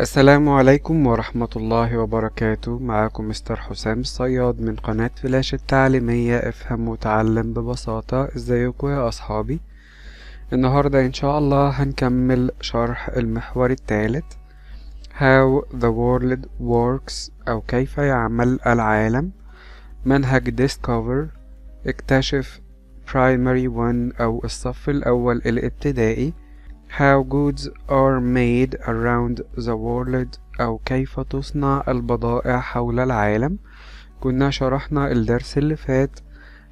السلام عليكم ورحمة الله وبركاته. معاكم مستر حسام الصياد من قناة فلاش التعليمية. افهم وتعلم ببساطة. ازيكم يا اصحابي؟ النهاردة إن شاء الله هنكمل شرح المحور الثالث How the world works أو كيف يعمل العالم. منهج Discover. اكتشف Primary 1 أو الصف الأول الابتدائي. How goods are made around the world أو كيف تصنع البضائع حول العالم. كنا شرحنا الدرس اللي فات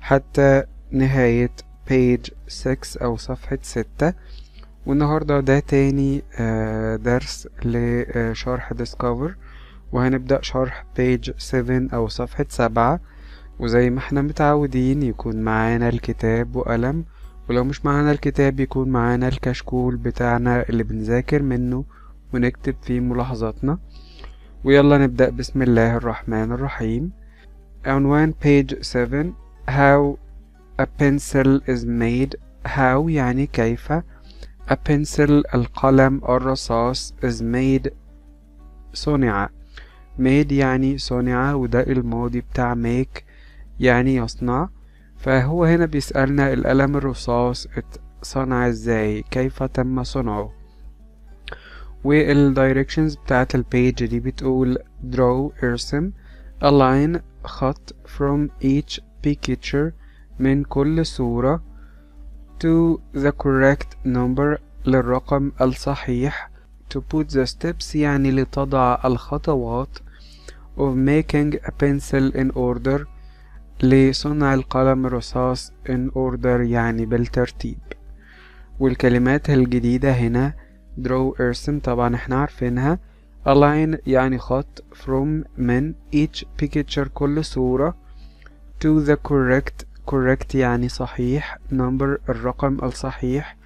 حتى نهاية page 6 أو صفحة 6 والنهاردة ده تاني درس لشرح discover. وهنبدأ شرح page 7 أو صفحة 7 وزي ما إحنا متعودين يكون معانا الكتاب وقلم ولو مش معانا الكتاب يكون معانا الكشكول بتاعنا اللي بنذاكر منه ونكتب فيه ملاحظاتنا. ويلا نبدأ. بسم الله الرحمن الرحيم. عنوان page 7 how a pencil is made. How يعني كيف a pencil القلم الرصاص is made. صنع. made يعني صنع وده الماضي بتاع make يعني يصنع. فهو هنا بيسألنا القلم الرصاص اتصنع إزاي؟ كيف تم صنعه؟ وال directions بتاعت ال page دي بتقول draw ارسم a line خط from each picture من كل صورة to the correct number للرقم الصحيح. to put the steps يعني لتضع الخطوات of making a pencil in order لصنع القلم الرصاص in order يعني بالترتيب. والكلمات الجديدة هنا draw ارسم طبعا إحنا عارفينها. align يعني خط from من each picture كل صورة. to the correct correct يعني صحيح. number الرقم الصحيح.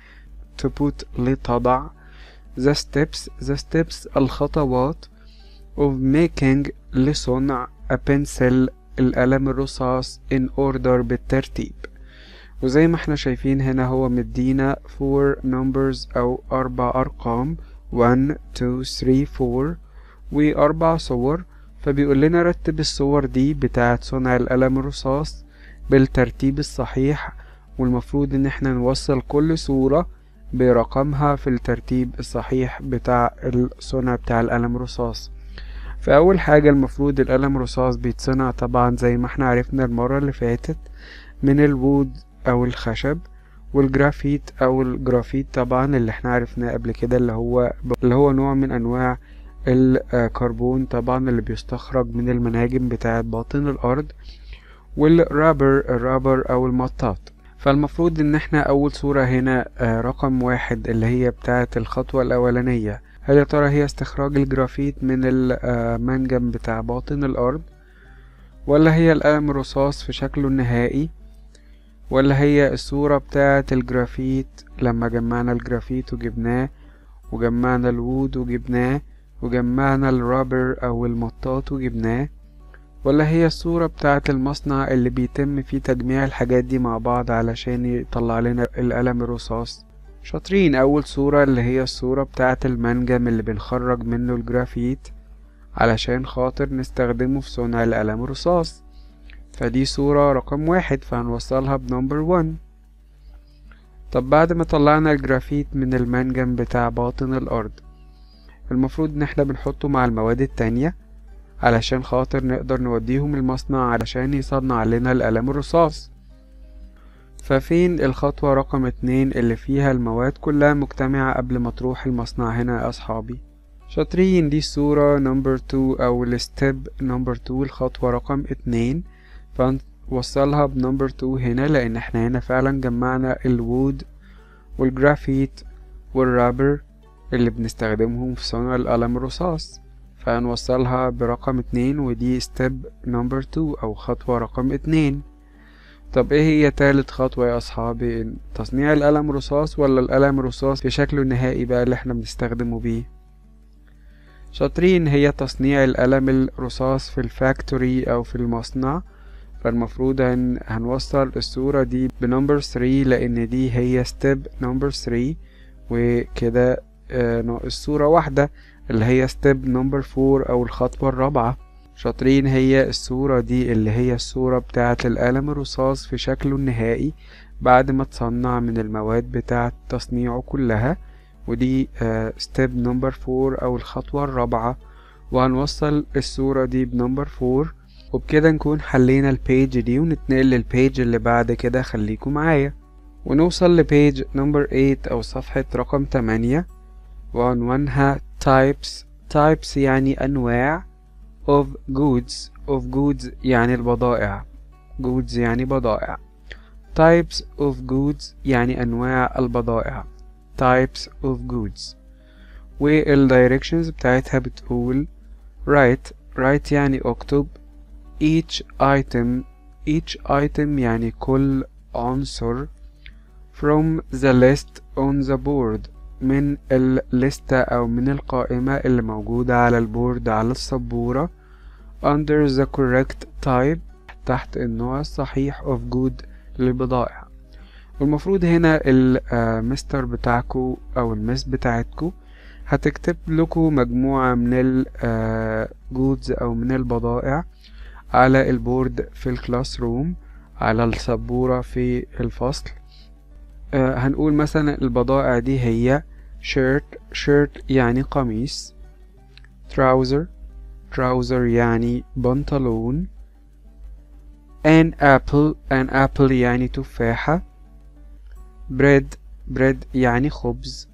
to put لتضع the steps the steps الخطوات. of making لصنع a pencil القلم الرصاص in order بالترتيب. وزي ما إحنا شايفين هنا هو مدينا four numbers أو أربع أرقام. One two three four. وأربع صور. فبيقول لنا رتب الصور دي بتاعة صنع القلم الرصاص بالترتيب الصحيح. والمفروض إن إحنا نوصل كل صورة برقمها في الترتيب الصحيح بتاع الصنع بتاع القلم الرصاص. فأول حاجة المفروض القلم رصاص بيتصنع طبعا زي ما إحنا عرفنا المرة اللي فاتت من ال wood أو الخشب والجرافيت أو الجرافيت طبعا اللي إحنا عرفناه قبل كده اللي هو اللي هو نوع من أنواع الكربون طبعا اللي بيستخرج من المناجم بتاعة باطن الأرض وال rubber ال rubber أو المطاط. فالمفروض إن إحنا أول صورة هنا رقم واحد اللي هي بتاعة الخطوة الأولانية. هل يا ترى هي استخراج الجرافيت من المنجم بتاع باطن الأرض؟ ولا هي القلم الرصاص في شكله النهائي؟ ولا هي الصورة بتاعة الجرافيت لما جمعنا الجرافيت وجبناه وجمعنا ال wood وجبناه وجمعنا ال rubber أو المطاط وجبناه؟ ولا هي الصورة بتاعة المصنع اللي بيتم فيه تجميع الحاجات دي مع بعض علشان يطلع لنا القلم الرصاص؟ شاطرين. أول صورة اللي هي الصورة بتاعة المنجم اللي بنخرج منه الجرافيت علشان خاطر نستخدمه في صنع القلم الرصاص. فدي صورة رقم واحد فهنوصلها ب number one طب بعد ما طلعنا الجرافيت من المنجم بتاع باطن الأرض المفروض إن إحنا بنحطه مع المواد التانية علشان خاطر نقدر نوديهم المصنع علشان يصنع لنا القلم الرصاص. ففين الخطوة رقم اتنين اللي فيها المواد كلها مجتمعة قبل ما تروح المصنع هنا يا أصحابي. شاطرين دي الصورة number two أو ال step number two الخطوة رقم اتنين. فنوصلها ب number two هنا لأن إحنا هنا فعلا جمعنا ال wood والجرافيت وال rubber اللي بنستخدمهم في صنع القلم الرصاص. فهنوصلها برقم اتنين ودي step number two أو خطوة رقم اتنين. طب إيه هي تالت خطوة يا أصحابي؟ تصنيع القلم رصاص ولا القلم رصاص في شكله النهائي بقى اللي إحنا بنستخدمه بيه؟ شاطرين هي تصنيع القلم الرصاص في ال factory أو في المصنع فالمفروض هن هنوصل الصورة دي ب number 3 لأن دي هي step number 3 وكده آه ناقص صورة واحدة اللي هي step number four أو الخطوة الرابعة. شاطرين هي الصورة دي اللي هي الصورة بتاعة القلم الرصاص في شكله النهائي بعد ما تصنع من المواد بتاعة تصنيعه كلها. ودي step number four أو الخطوة الرابعة. وهنوصل الصورة دي ب number four وبكده نكون حلينا ال page دي ونتنقل لل page اللي بعد كده. خليكم معايا. ونوصل لبيج نمبر 8 أو صفحة رقم 8 وعنوانها types. types يعني أنواع. of goods of goods يعني البضائع goods يعني بضائع types of goods يعني أنواع البضائع types of goods والdirections بتاعتها بتقول write write يعني اكتب each item each item يعني كل عنصر from the list on the board من الليستة أو من القائمة اللي موجودة على البورد على السبورة under the correct type تحت النوع الصحيح of good للبضائع والمفروض هنا المستر بتاعكو أو المس بتاعتكو هتكتب لكم مجموعة من ال goods أو من البضائع على ال board في ال classroom على السبورة في الفصل. آه هنقول مثلا البضائع دي هي shirt shirt يعني قميص trouser trouser يعني بنطلون an apple an apple يعني تفاحة bread bread يعني خبز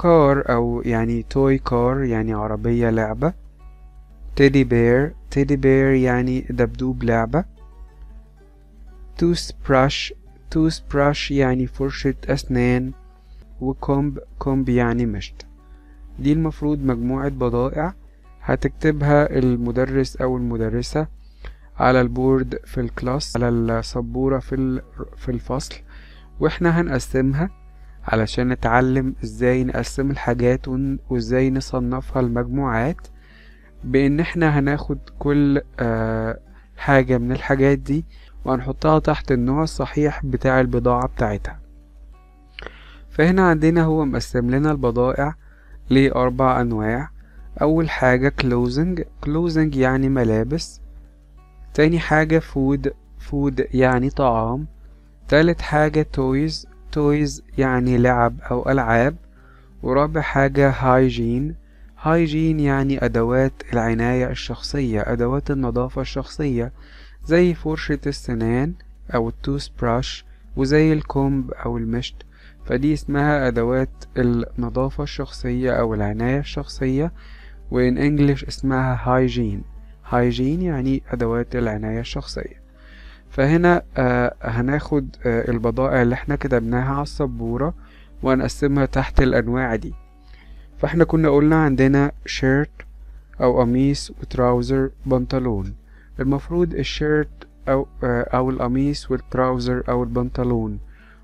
car أو يعني toy car يعني عربية لعبة teddy bear teddy bear يعني دبدوب لعبة toothbrush toothbrush يعني فرشة أسنان و comb comb يعني مشط. دي المفروض مجموعة بضائع هتكتبها المدرس أو المدرسة على ال board في ال class على السبورة في في الفصل وإحنا هنقسمها علشان نتعلم إزاي نقسم الحاجات وإزاي نصنفها المجموعات بإن إحنا هناخد كل آه حاجة من الحاجات دي وهنحطها تحت النوع الصحيح بتاع البضاعة بتاعتها. فهنا عندنا هو مقسم لنا البضائع لأربع أنواع. أول حاجة clothing clothing يعني ملابس. تاني حاجة food. Food يعني طعام. تالت حاجة toys. Toys يعني لعب أو ألعاب. ورابع حاجة hygiene. Hygiene يعني أدوات العناية الشخصية أدوات النظافة الشخصية. زي فرشة السنان أو التوث براش وزي الكومب أو المشط فدي اسمها أدوات النظافة الشخصية أو العناية الشخصية و in English اسمها hygiene hygiene يعني أدوات العناية الشخصية. فهنا آه هناخد آه البضائع اللي إحنا كتبناها على السبورة وهنقسمها تحت الأنواع دي. فإحنا كنا قلنا عندنا shirt أو قميص و trouser بنطلون. المفروض ال shirt أو آه أو القميص وال trouser أو البنطلون.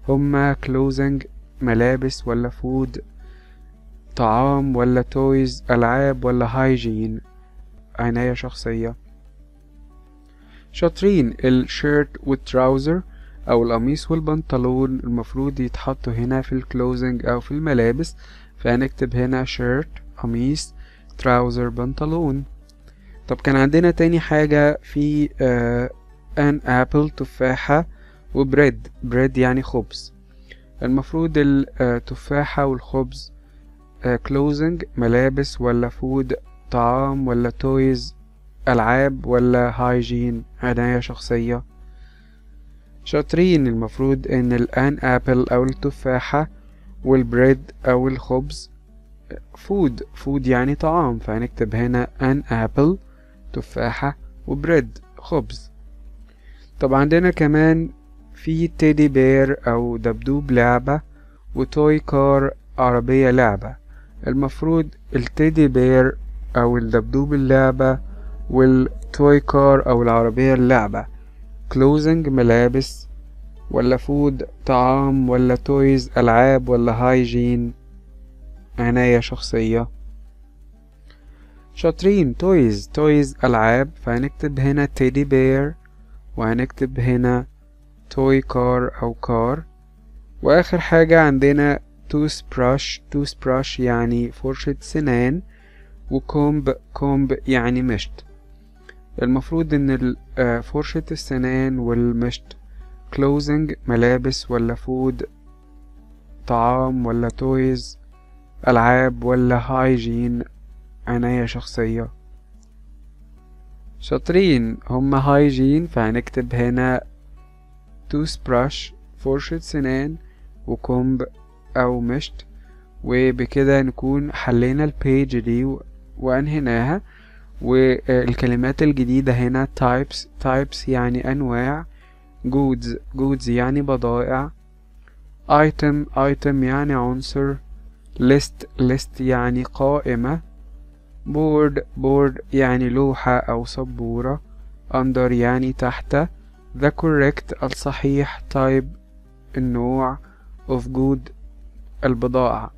هما clothing ملابس ولا food طعام ولا toys ألعاب ولا hygiene عناية شخصية. شاطرين ال shirt وال trouser أو القميص والبنطلون المفروض يتحطوا هنا في ال clothing أو في الملابس. فهنكتب هنا shirt قميص trouser بنطلون. طب كان عندنا تاني حاجة في an apple تفاحة و bread. bread يعني خبز. المفروض التفاحة والخبز clothing ملابس ولا food طعام ولا toys ألعاب ولا hygiene عناية شخصية. شاطرين. المفروض إن ال an apple أو التفاحة وال bread أو الخبز food food يعني طعام. فهنكتب هنا an apple تفاحة و bread خبز. طب عندنا كمان في teddy bear أو دبدوب لعبة و toy car عربية لعبة. المفروض ال teddy bear أو الدبدوب اللعبة وال toy car أو العربية اللعبة. clothing ملابس ولا food طعام ولا toys ألعاب ولا hygiene عناية شخصية. شاطرين. toys. toys ألعاب. فهنكتب هنا teddy bear وهنكتب هنا toy car أو car. وآخر حاجة عندنا toothbrush toothbrush يعني فرشة سنان و comb comb يعني مشط. المفروض إن آه، فرشة السنان والمشط clothing ملابس ولا food طعام ولا toys ألعاب ولا hygiene عناية شخصية. شاطرين. هما hygiene. فهنكتب هنا toothbrush فرشة سنان و comb أو مشط. وبكده نكون حلينا ال page دي وأنهيناها. والكلمات الجديدة هنا types. types يعني أنواع. goods. goods يعني بضائع. item. item يعني عنصر. list. list يعني قائمة. Board board يعني لوحة أو سبورة under يعني تحت the correct الصحيح type النوع of good البضاعة.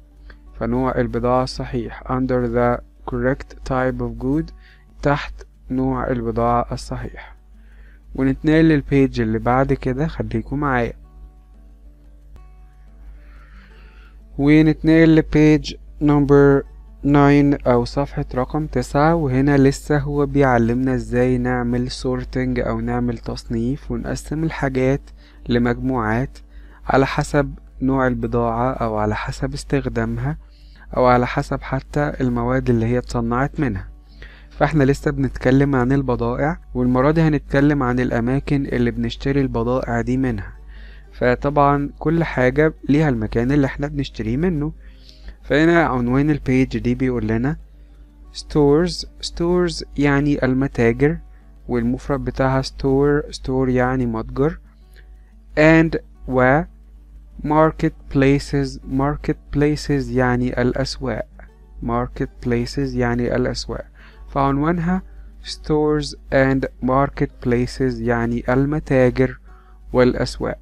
فنوع البضاعة الصحيح under the correct type of good تحت نوع البضاعة الصحيح. ونتنقل لل page اللي بعد كده خليكم معايا. ونتنقل ل page number 9 أو صفحة رقم تسعة وهنا لسه هو بيعلمنا إزاي نعمل sorting أو نعمل تصنيف ونقسم الحاجات لمجموعات على حسب نوع البضاعة أو على حسب استخدامها أو على حسب حتى المواد اللي هي اتصنعت منها. فإحنا لسه بنتكلم عن البضائع والمرة دي هنتكلم عن الأماكن اللي بنشتري البضائع دي منها. فطبعا كل حاجة ليها المكان اللي إحنا بنشتريه منه. فهنا عنوان البيج دي بيقول لنا stores stores يعني المتاجر والمفرد بتاعها store store يعني متجر and و market places market places يعني الأسواق market places يعني الأسواق. فعنوانها stores and market places يعني المتاجر والأسواق.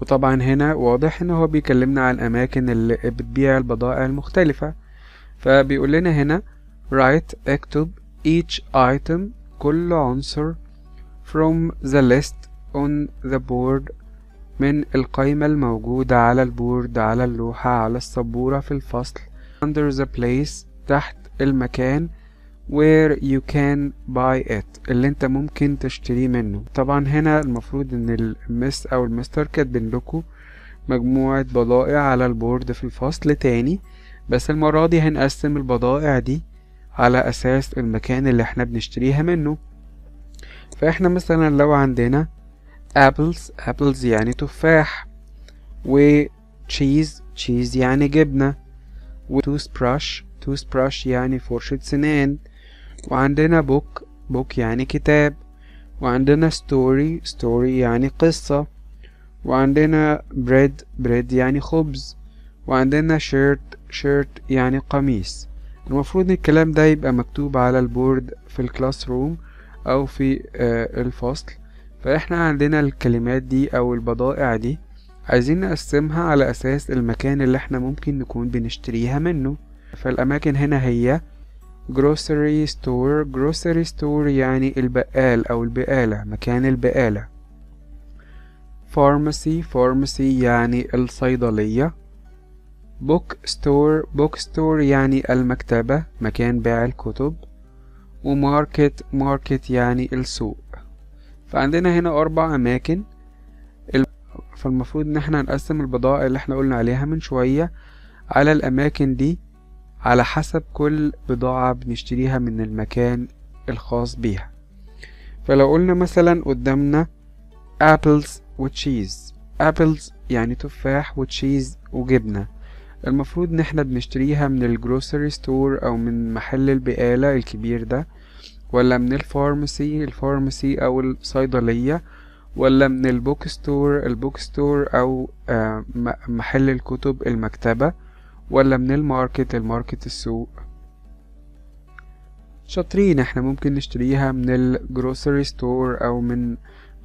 وطبعا هنا واضح إن هو بيكلمنا عن الأماكن اللي بتبيع البضائع المختلفة. فبيقول لنا هنا write اكتب each item كل عنصر from the list on the board من القائمة الموجودة على ال board على اللوحة على السبورة في الفصل under the place تحت المكان where you can buy it اللي انت ممكن تشتريه منه. طبعا هنا المفروض إن ال Miss أو المستر كاتبين لكم مجموعة بضائع على ال board في الفصل تاني بس المرة دي هنقسم البضائع دي على أساس المكان اللي إحنا بنشتريها منه. فإحنا مثلا لو عندنا apples apples يعني تفاح و cheese cheese يعني جبنة و toothbrush toothbrush يعني فرشة سنان. وعندنا book book يعني كتاب. وعندنا story story يعني قصة. وعندنا bread bread يعني خبز. وعندنا shirt shirt يعني قميص. المفروض الكلام ده يبقى مكتوب على ال board في ال classroom أو في آه الفصل. فإحنا عندنا الكلمات دي أو البضائع دي عايزين نقسمها على أساس المكان اللي إحنا ممكن نكون بنشتريها منه. فالأماكن هنا هي grocery store. Grocery store يعني البقال أو البقالة مكان البقالة. Pharmacy. Pharmacy يعني الصيدلية. Book store. Book store يعني المكتبة مكان بيع الكتب. وماركت. ماركت يعني السوق. فعندنا هنا أربع أماكن. فالمفروض إن إحنا نقسم البضائع اللي إحنا قلنا عليها من شوية على الأماكن دي. على حسب كل بضاعة بنشتريها من المكان الخاص بيها. فلو قلنا مثلا قدامنا apples و cheese apples يعني تفاح و cheese وجبنة. المفروض إن إحنا بنشتريها من ال grocery store أو من محل البقالة الكبير ده ولا من ال pharmacy ال pharmacy أو الصيدلية ولا من ال bookstore ال bookstore أو آه محل الكتب المكتبة. ولا من ال market ال market السوق؟ شاطرين إحنا ممكن نشتريها من ال grocery store أو من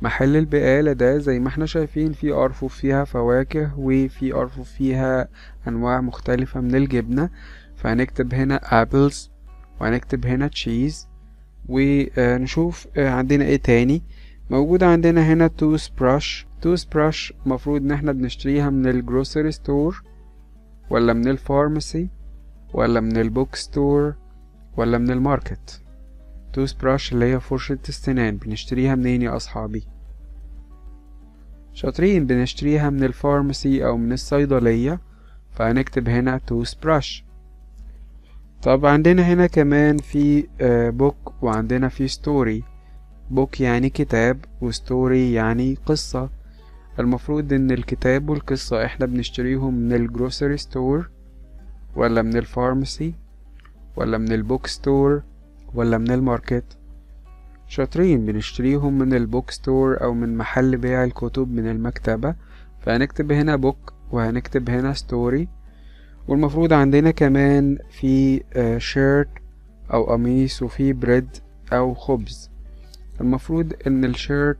محل البقالة ده. زي ما إحنا شايفين في أرفف فيها فواكه وفي أرفف فيها أنواع مختلفة من الجبنة. فهنكتب هنا apples وهنكتب هنا cheese ونشوف عندنا إيه تاني؟ موجود عندنا هنا toothbrush toothbrush مفروض إن إحنا بنشتريها من ال grocery store ولا من ال pharmacy ولا من ال bookstore ولا من ال market. toothbrush اللي هي فرشة السنان بنشتريها منين يا أصحابي؟ شاطرين بنشتريها من ال pharmacy أو من الصيدلية فهنكتب هنا toothbrush طب عندنا هنا كمان في book وعندنا في story book يعني كتاب و story يعني قصة. المفروض إن الكتاب والقصة إحنا بنشتريهم من ال grocery store ولا من ال pharmacy ولا من ال bookstore ولا من ال market. شاطرين بنشتريهم من ال bookstore أو من محل بيع الكتب من المكتبة. فهنكتب هنا book وهنكتب هنا story والمفروض عندنا كمان في shirt أو قميص وفي bread أو خبز. المفروض إن ال shirt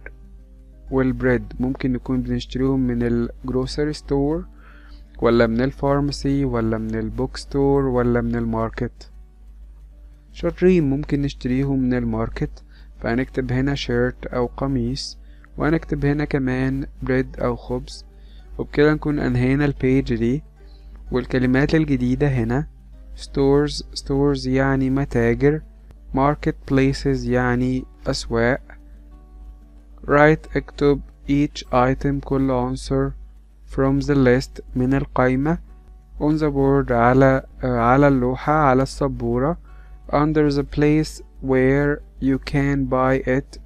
وال bread ممكن نكون بنشتريهم من ال grocery store ولا من ال pharmacy ولا من ال bookstore ولا من ال market شاطرين ممكن نشتريهم من ال market فهنكتب هنا shirt أو قميص وهنكتب هنا كمان bread أو خبز. وبكده نكون أنهينا ال page دي. والكلمات الجديدة هنا stores stores يعني متاجر market places يعني أسواق. Write اكتب each item كل عنصر from the list من القائمة on the board على على اللوحة على السبورة. Under the place where you can buy it.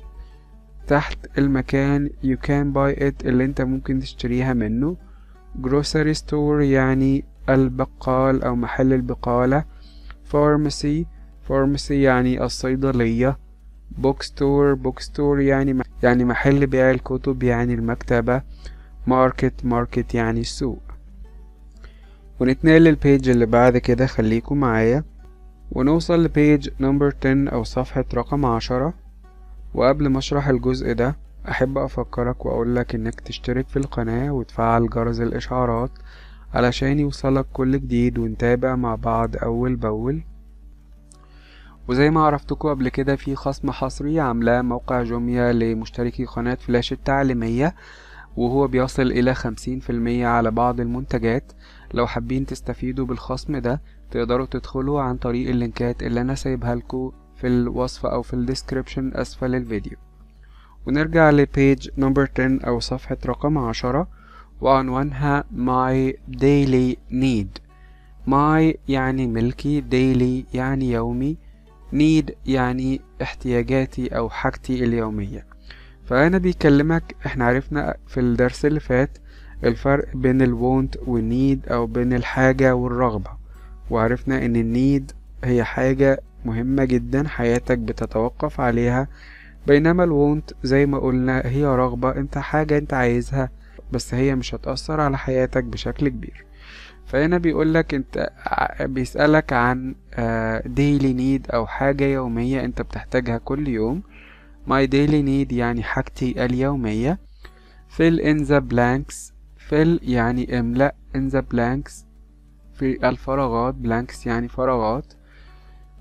تحت المكان you can buy it اللي انت ممكن تشتريها منه. Grocery store يعني البقال أو محل البقالة. Pharmacy pharmacy يعني الصيدلية. Book store book store يعني يعني محل بيع الكتب يعني المكتبة. market market يعني السوق. ونتنقل للبيج اللي بعد كده. خليكم معايا. ونوصل لبيج نمبر 10 أو صفحة رقم عشرة. وقبل ما أشرح الجزء ده أحب أفكرك وأقولك إنك تشترك في القناة وتفعل جرس الإشعارات علشان يوصلك كل جديد ونتابع مع بعض أول بأول. وزي ما عرفتكم قبل كده في خصم حصري عاملاه موقع جوميا لمشتركي قناة فلاش التعليمية وهو بيصل إلى خمسين في المية على بعض المنتجات. لو حابين تستفيدوا بالخصم ده تقدروا تدخلوا عن طريق اللينكات اللي أنا سايبها لكم في الوصف أو في الديسكريبشن أسفل الفيديو. ونرجع ل page number 10 أو صفحة رقم عشرة وعنوانها my daily need. My يعني ملكي daily يعني يومي. Need يعني احتياجاتي أو حاجتي اليومية. فأنا بيكلمك إحنا عرفنا في الدرس اللي فات الفرق بين الوونت والنيد أو بين الحاجة والرغبة. وعرفنا إن النيد هي حاجة مهمة جدا حياتك بتتوقف عليها. بينما الوونت زي ما قلنا هي رغبة أنت حاجة أنت عايزها بس هي مش هتأثر على حياتك بشكل كبير. فهنا بيقولك انت بيسألك عن daily need أو حاجة يومية انت بتحتاجها كل يوم. My daily need يعني حاجتي اليومية. Fill in the blanks. Fill يعني املأ in the blanks. في الفراغات blanks يعني فراغات.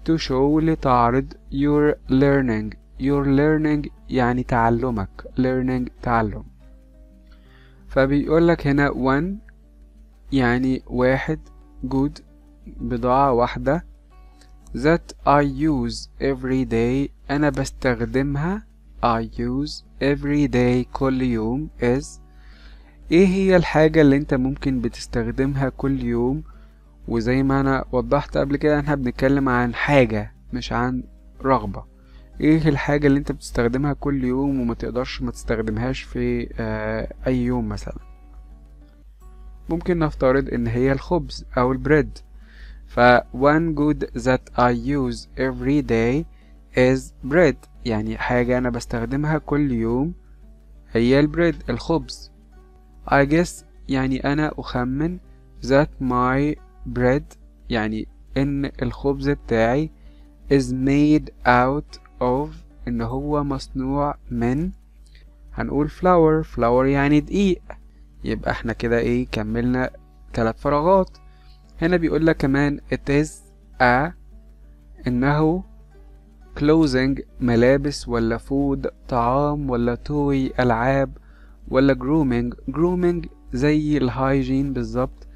To show لتعرض. Your learning. Your learning يعني تعلمك. Learning تعلم. فبيقولك هنا one يعني واحد good بضاعة واحدة that I use every day. أنا بستخدمها. I use every day كل يوم is. إيه هي الحاجة اللي أنت ممكن بتستخدمها كل يوم؟ وزي ما أنا وضحت قبل كده إحنا بنتكلم عن حاجة مش عن رغبة. إيه الحاجة اللي أنت بتستخدمها كل يوم وما تقدرش ما تستخدمهاش في آه أي يوم مثلا؟ ممكن نفترض إن هي الخبز أو البريد. ف one good that I use every day is bread. يعني حاجة أنا بستخدمها كل يوم هي البريد الخبز. I guess يعني أنا أخمن that my bread يعني إن الخبز بتاعي is made out of إن هو مصنوع من هنقول flour flour يعني دقيق. يبقى إحنا كده إيه كملنا ثلاث فراغات. هنا بيقول لك كمان it is a انه clothing ملابس ولا food طعام ولا توي ألعاب ولا grooming. grooming زي ال hygiene بالظبط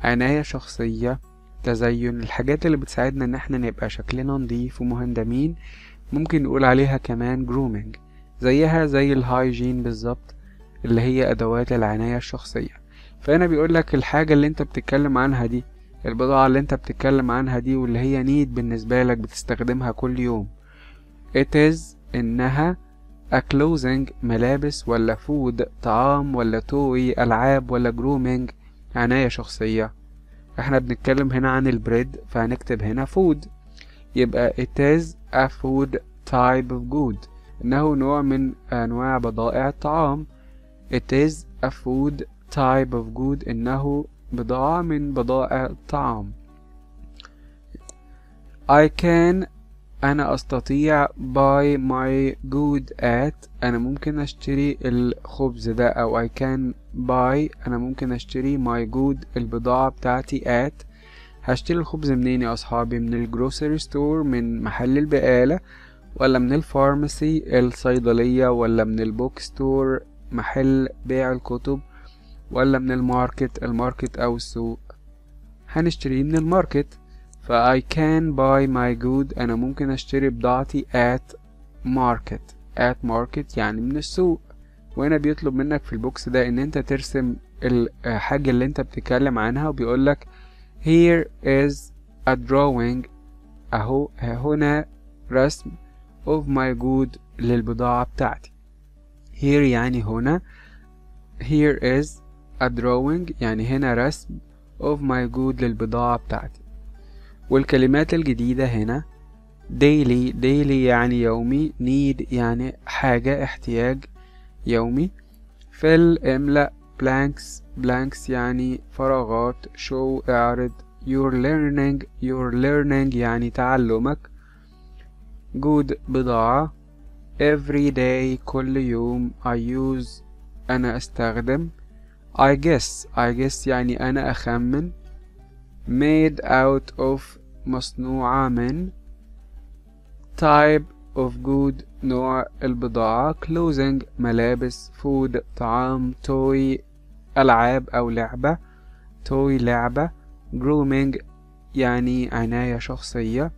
عناية شخصية تزين. الحاجات اللي بتساعدنا إن إحنا نبقى شكلنا نضيف ومهندمين ممكن نقول عليها كمان grooming زيها زي ال hygiene بالظبط. اللي هي أدوات العناية الشخصية. فهنا بيقولك الحاجة اللي انت بتتكلم عنها دي البضاعة اللي انت بتتكلم عنها دي واللي هي need بالنسبة لك بتستخدمها كل يوم. It is إنها a clothing ملابس ولا food طعام ولا توي ألعاب ولا grooming عناية شخصية. إحنا بنتكلم هنا عن البريد فهنكتب هنا food. يبقى it is a food type of good. إنه نوع من أنواع بضائع الطعام. It is a food type of good. إنه بضاعة من بضائع الطعام. I can أنا أستطيع buy my good at أنا ممكن أشتري الخبز ده أو I can buy أنا ممكن أشتري my good البضاعة بتاعتي at. هشتري الخبز منين يا أصحابي؟ من ال grocery store من محل البقالة ولا من ال pharmacy الصيدلية ولا من ال bookstore محل بيع الكتب ولا من ال market ال market أو السوق. هنشتريه من ال market. ف I can buy my good. أنا ممكن أشتري بضاعتي at market. at market يعني من السوق. وهنا بيطلب منك في ال box ده إن أنت ترسم الحاجة اللي أنت بتتكلم عنها وبيقولك here is a drawing. أهو هنا رسم of my good للبضاعة بتاعتي. Here يعني هنا. Here is a drawing يعني هنا رسم of my good للبضاعة بتاعتي. والكلمات الجديدة هنا daily daily يعني يومي need يعني حاجة احتياج يومي. fill املأ blanks blanks يعني فراغات show اعرض. your learning your learning يعني تعلمك. good بضاعة. Every day كل يوم I use أنا أستخدم. I guess I guess يعني أنا أخمن. Made out of مصنوعة من. Type of good نوع البضاعة. Clothing ملابس food طعام toy ألعاب أو لعبة. Toy لعبة. Grooming يعني عناية شخصية.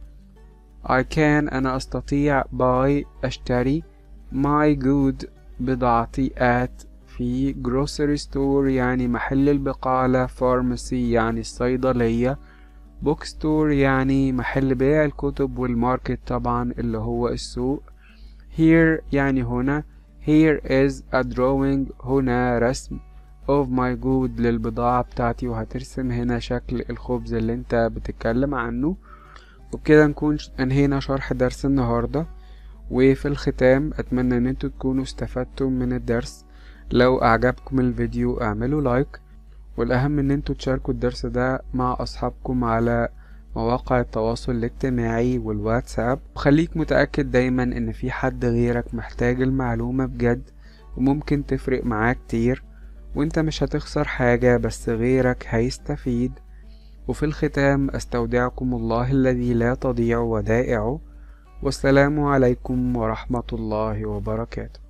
I can أنا أستطيع buy أشتري my good بضاعتي at في grocery store يعني محل البقالة pharmacy يعني الصيدلية book store يعني محل بيع الكتب والماركت طبعا اللي هو السوق. Here يعني هنا here is a drawing هنا رسم of my good للبضاعة بتاعتي وهترسم هنا شكل الخبز اللي انت بتتكلم عنه. وبكده نكون انهينا شرح درس النهاردة وفي الختام أتمنى إن أنتوا تكونوا استفدتم من الدرس. لو أعجبكم الفيديو اعملوا لايك والأهم إن أنتوا تشاركوا الدرس ده مع أصحابكم على مواقع التواصل الاجتماعي والواتساب. وخليك متأكد دايما إن في حد غيرك محتاج المعلومة بجد وممكن تفرق معاه كتير. وانت مش هتخسر حاجة بس غيرك هيستفيد. وفي الختام أستودعكم الله الذي لا تضيع ودائعه والسلام عليكم ورحمة الله وبركاته.